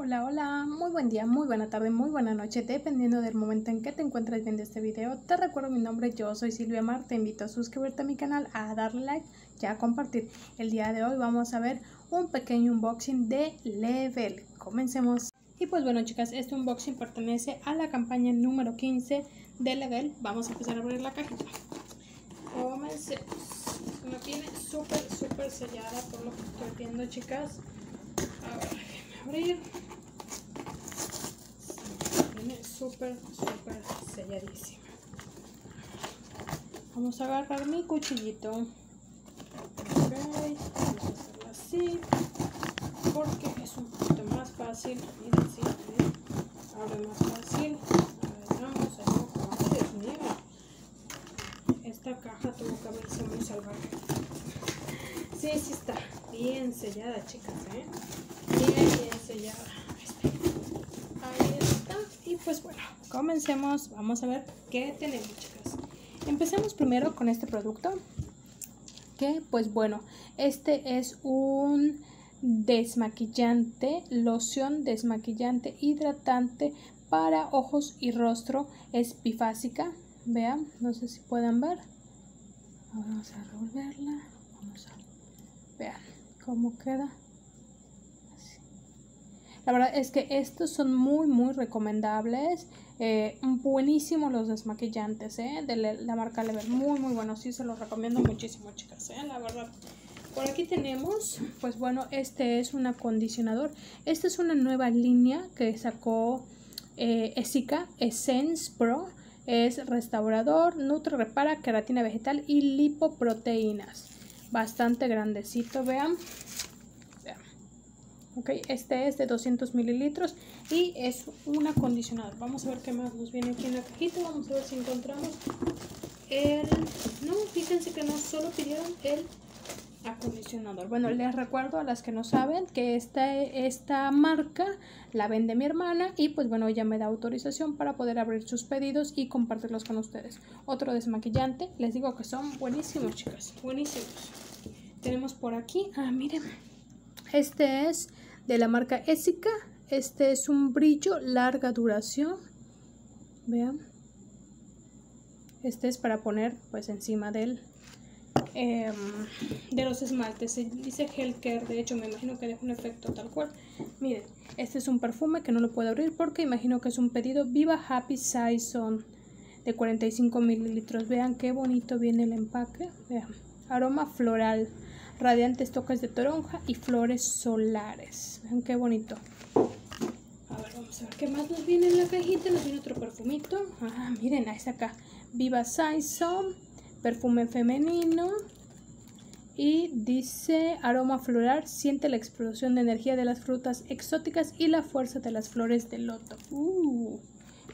Hola, hola, muy buen día, muy buena tarde, muy buena noche, dependiendo del momento en que te encuentres viendo este video. Te recuerdo mi nombre, yo soy Silvia Mar, te invito a suscribirte a mi canal, a darle like y a compartir. El día de hoy vamos a ver un pequeño unboxing de Level. Comencemos. Y pues bueno chicas, este unboxing pertenece a la campaña número 15 de Level. Vamos a empezar a abrir la cajita. Comencemos. Me viene súper, súper sellada por lo que estoy viendo chicas. A ver, déjenme abrir súper súper selladísima. Vamos a agarrar mi cuchillito. Ok vamos a hacerlo así porque es un poquito más fácil. Miren sí, miren, abre más fácil. A ver, vamos a ver, Dios mío. Esta caja tuvo que haberse muy salvaje. Sí, sí está bien sellada chicas ¿eh? bien, bien sellada pues bueno, comencemos. Vamos a ver qué tenemos, chicas. Empecemos primero con este producto. Que, pues bueno, este es un desmaquillante, loción desmaquillante hidratante para ojos y rostro. Es bifásica. Vean, no sé si puedan ver. Vamos a revolverla. Vamos a vean cómo queda. La verdad es que estos son muy, muy recomendables. Eh, buenísimos los desmaquillantes ¿eh? de la marca Level. Muy, muy buenos. Sí, se los recomiendo muchísimo, chicas. ¿eh? La verdad. Por aquí tenemos, pues bueno, este es un acondicionador. Esta es una nueva línea que sacó eh, Esica Essence Pro. Es restaurador, nutre, repara, queratina vegetal y lipoproteínas. Bastante grandecito, vean ok este es de 200 mililitros y es un acondicionador. Vamos a ver qué más nos viene aquí en la cajita vamos a ver si encontramos el no fíjense que no solo pidieron el acondicionador. Bueno les recuerdo a las que no saben que esta, esta marca la vende mi hermana y pues bueno ella me da autorización para poder abrir sus pedidos y compartirlos con ustedes. Otro desmaquillante les digo que son buenísimos chicas buenísimos. Tenemos por aquí ah miren este es de la marca Essica. Este es un brillo larga duración. Vean. Este es para poner pues encima del em, de los esmaltes. dice gel care, de hecho me imagino que deja un efecto tal cual. Miren, este es un perfume que no lo puedo abrir porque imagino que es un pedido Viva Happy Saison de 45 mililitros. Vean qué bonito viene el empaque. Vean, aroma floral radiantes toques de toronja y flores solares. Vean qué bonito. A ver, vamos a ver qué más nos viene en la cajita. Nos viene otro perfumito. Ah, miren, ahí está acá. Viva Saison, perfume femenino. Y dice aroma floral, siente la explosión de energía de las frutas exóticas y la fuerza de las flores de loto. Uh,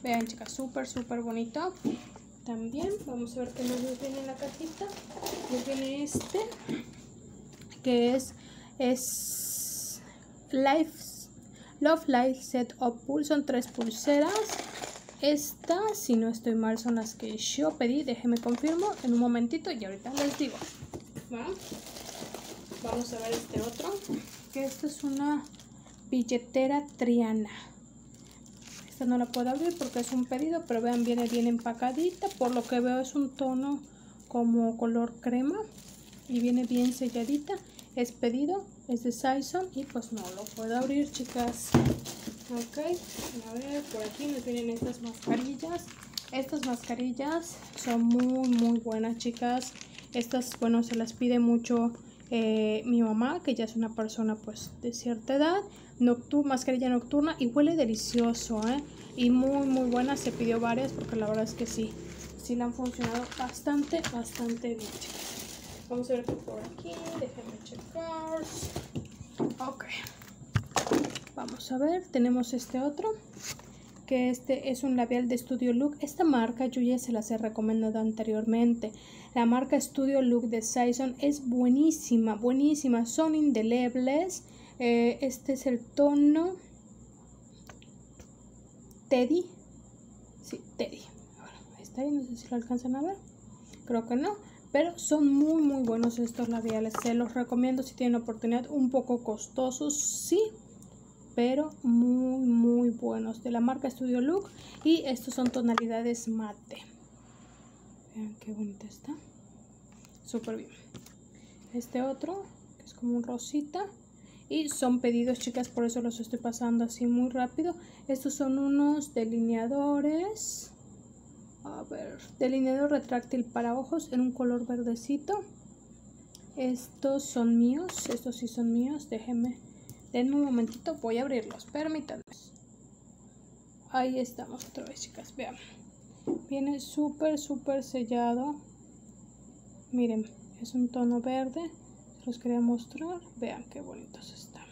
vean chicas, súper, súper bonito. También vamos a ver qué más nos viene en la cajita. Nos viene este que es, es Life, Love Life Set Up Pool. Son tres pulseras. Esta, si no estoy mal, son las que yo pedí. Déjenme confirmo en un momentito y ahorita les digo. Vamos a ver este otro. Que esta es una billetera Triana. Esta no la puedo abrir porque es un pedido, pero vean, viene bien empacadita. Por lo que veo es un tono como color crema y viene bien selladita es pedido es de Saison y pues no lo puedo abrir chicas. Ok a ver por aquí me vienen estas mascarillas. Estas mascarillas son muy muy buenas chicas. Estas bueno se las pide mucho eh, mi mamá que ya es una persona pues de cierta edad. Nocturna mascarilla nocturna y huele delicioso ¿eh? y muy muy buena se pidió varias porque la verdad es que sí sí le han funcionado bastante bastante bien chicas Vamos a ver por aquí. Déjenme checar. Ok. Vamos a ver. Tenemos este otro. Que este es un labial de Studio Look. Esta marca yo ya se las he recomendado anteriormente. La marca Studio Look de Saison es buenísima, buenísima. Son indelebles. Eh, este es el tono Teddy. Sí, Teddy. está ahí, no sé si lo alcanzan a ver. Creo que no. Pero son muy muy buenos estos labiales. Se los recomiendo si tienen oportunidad. Un poco costosos, sí. pero muy muy buenos. De la marca Studio Look. Y estos son tonalidades mate. Vean qué bonito está. Súper bien. Este otro que es como un rosita. Y son pedidos chicas por eso los estoy pasando así muy rápido. Estos son unos delineadores a ver delineador retráctil para ojos en un color verdecito. Estos son míos estos sí son míos déjenme denme un momentito voy a abrirlos permítanme. Ahí estamos otra vez chicas vean. Viene súper súper sellado. Miren es un tono verde los quería mostrar. Vean qué bonitos están.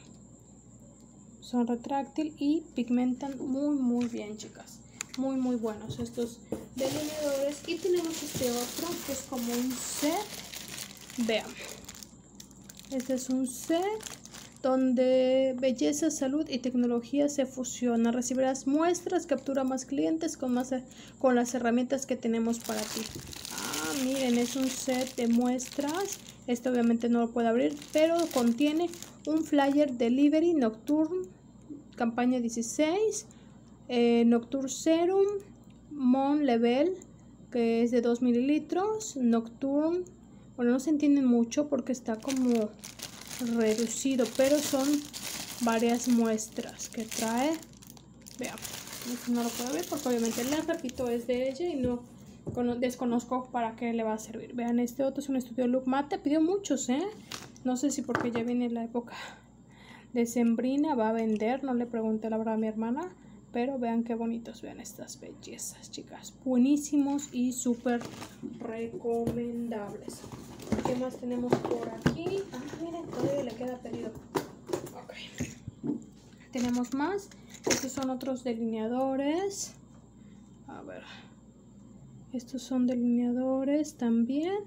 Son retráctil y pigmentan muy muy bien chicas muy muy buenos estos delineadores y tenemos este otro que es como un set vean este es un set donde belleza, salud y tecnología se fusionan. Recibirás muestras, captura más clientes con, más, con las herramientas que tenemos para ti. Ah, miren, es un set de muestras. Este obviamente no lo puedo abrir, pero contiene un flyer delivery nocturne, campaña 16, eh, Serum, Mon Level, que es de 2 mililitros, Nocturne, bueno, no se entiende mucho porque está como reducido, pero son varias muestras que trae. Veamos, no lo puedo ver porque obviamente el repito es de ella y no desconozco para qué le va a servir. Vean, este otro es un estudio look mate, pidió muchos, ¿eh? No sé si porque ya viene la época de sembrina va a vender, no le pregunté la verdad a mi hermana, pero vean qué bonitos, vean estas bellezas, chicas. Buenísimos y súper recomendables. ¿Qué más tenemos por aquí? Ah, miren, todavía le queda pedido. Ok. Tenemos más. Estos son otros delineadores. A ver. Estos son delineadores también.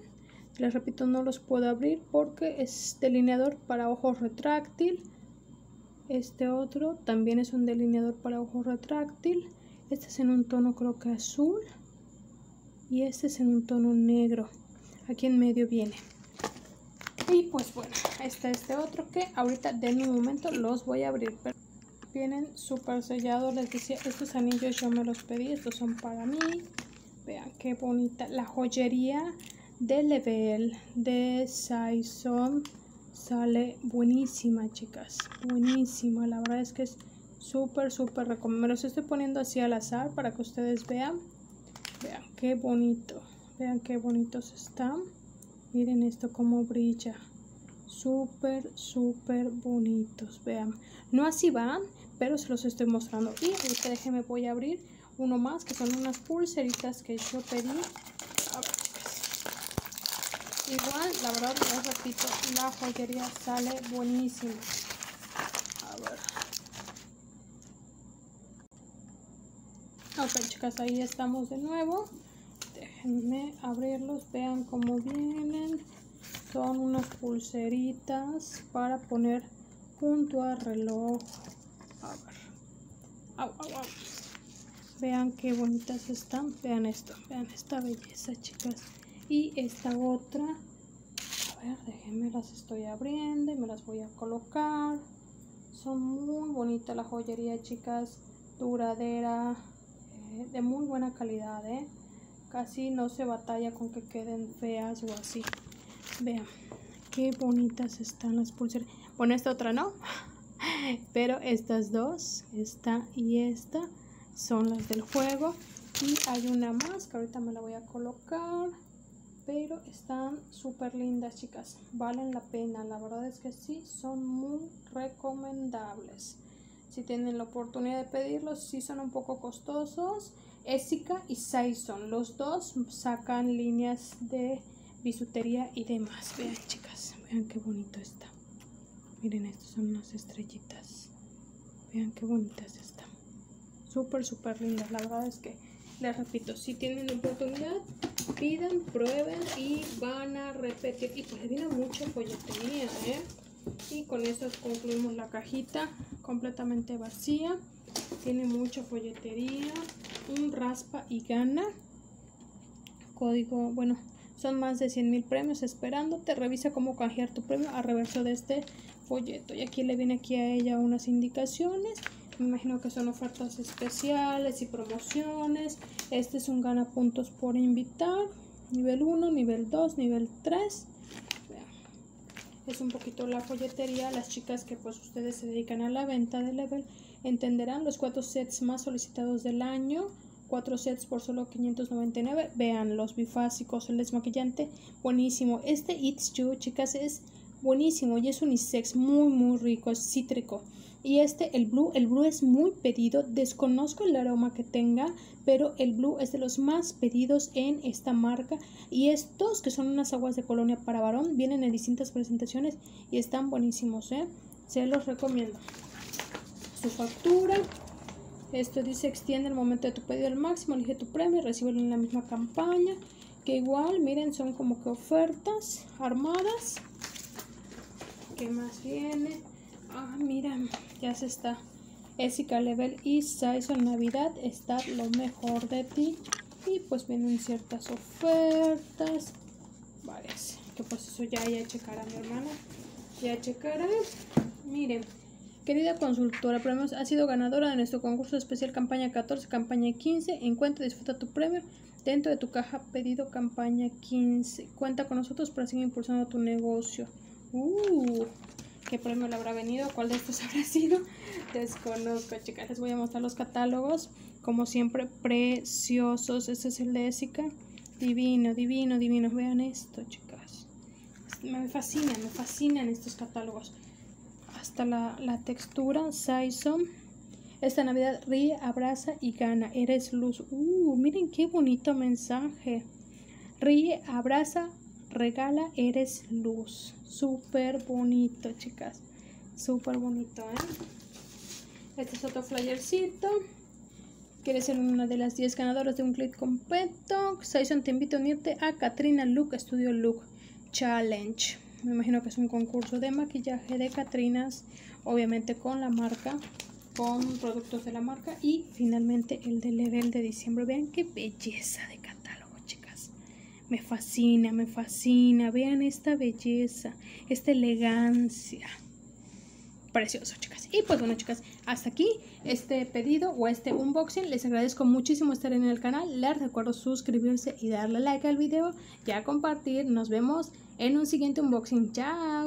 Les repito, no los puedo abrir porque es delineador para ojos retráctil. Este otro también es un delineador para ojos retráctil. Este es en un tono creo que azul. Y este es en un tono negro. Aquí en medio viene. Y pues bueno este este otro que ahorita de mi momento los voy a abrir pero vienen súper sellados. Les decía estos anillos yo me los pedí estos son para mí. Vean qué bonita la joyería de level de Saison sale buenísima chicas buenísima la verdad es que es súper súper recomendable me los estoy poniendo así al azar para que ustedes vean vean qué bonito Vean qué bonitos están. Miren esto como brilla. Súper, súper bonitos. Vean. No así van, pero se los estoy mostrando. Y ahorita déjenme voy a abrir uno más, que son unas pulseritas que yo pedí. Igual, la verdad, les repito, la joyería sale buenísima. A ver. Ok, chicas, ahí estamos de nuevo. Déjenme abrirlos vean cómo vienen. Son unas pulseritas para poner junto al reloj. A ver. Vean qué bonitas están. Vean esto vean esta belleza chicas y esta otra a ver déjenme las estoy abriendo y me las voy a colocar son muy bonitas la joyería chicas duradera eh, de muy buena calidad ¿eh? Casi no se batalla con que queden feas o así. Vean, qué bonitas están las pulseras. Bueno, esta otra no. Pero estas dos, esta y esta, son las del juego. Y hay una más que ahorita me la voy a colocar. Pero están súper lindas, chicas. Valen la pena. La verdad es que sí, son muy recomendables. Si tienen la oportunidad de pedirlos, sí son un poco costosos. Essica y Saison. Los dos sacan líneas de bisutería y demás. Vean, chicas, vean qué bonito está. Miren, estos son unas estrellitas. Vean qué bonitas están. Súper, súper lindas. La verdad es que, les repito, si tienen la oportunidad, pidan, prueben y van a repetir. Y pues viene mucha folletería, ¿eh? Y con eso concluimos la cajita completamente vacía. Tiene mucha folletería un raspa y gana. Código, bueno, Son más de 100 mil premios esperándote. Revisa cómo canjear tu premio a reverso de este folleto. Y aquí le viene aquí a ella unas indicaciones. Me imagino que son ofertas especiales y promociones. Este es un gana puntos por invitar. Nivel 1, nivel 2, nivel 3. Es un poquito la folletería. Las chicas que pues ustedes se dedican a la venta de level entenderán los cuatro sets más solicitados del año 4 sets por solo 599. Vean los bifásicos, el desmaquillante, buenísimo. Este It's You, chicas, es buenísimo y es unisex, muy muy rico, es cítrico. Y este, el blue, el blue es muy pedido, desconozco el aroma que tenga, pero el blue es de los más pedidos en esta marca. Y estos, que son unas aguas de colonia para varón, vienen en distintas presentaciones y están buenísimos, ¿eh? Se los recomiendo. Su factura, esto dice extiende el momento de tu pedido al máximo, elige tu premio y recibirlo en la misma campaña. Que igual, miren, son como que ofertas armadas. ¿Qué más viene? Ah, mira, ya se está. Esica Level y Saison Navidad está lo mejor de ti. Y pues vienen ciertas ofertas. Varias. Que pues eso ya, ya checará mi hermana. Ya checará. Miren. Querida consultora, premios, ha sido ganadora de nuestro concurso especial campaña 14, campaña 15. Encuentra y disfruta tu premio dentro de tu caja pedido campaña 15. Cuenta con nosotros para seguir impulsando tu negocio. Uh, ¿Qué premio le habrá venido? ¿Cuál de estos habrá sido? Desconozco, chicas. Les voy a mostrar los catálogos. Como siempre, preciosos. Este es el de Esica. Divino, divino, divino. Vean esto, chicas. Me fascinan, me fascinan estos catálogos hasta la, la textura Saison. Esta Navidad ríe, abraza y gana. Eres luz. Uh, miren qué bonito mensaje. Ríe, abraza, regala, eres luz. Súper bonito, chicas. Súper bonito, ¿eh? Este es otro flyercito. Quieres ser una de las 10 ganadoras de un clip completo. Saison te invita a unirte a Katrina Look Studio Look Challenge me imagino que es un concurso de maquillaje de Catrinas, obviamente con la marca, con productos de la marca y finalmente el de level de diciembre. Vean qué belleza. Me fascina, me fascina. Vean esta belleza, esta elegancia. Precioso, chicas. Y pues bueno, chicas, hasta aquí este pedido o este unboxing. Les agradezco muchísimo estar en el canal. Les recuerdo suscribirse y darle like al video. Ya compartir. Nos vemos en un siguiente unboxing. Chao.